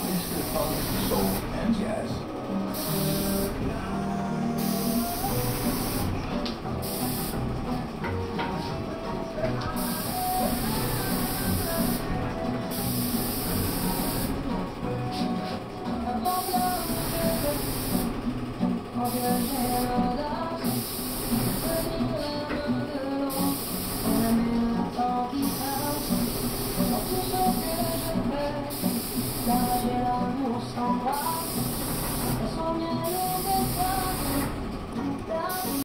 plays to the public. Thank you. 我却老无所依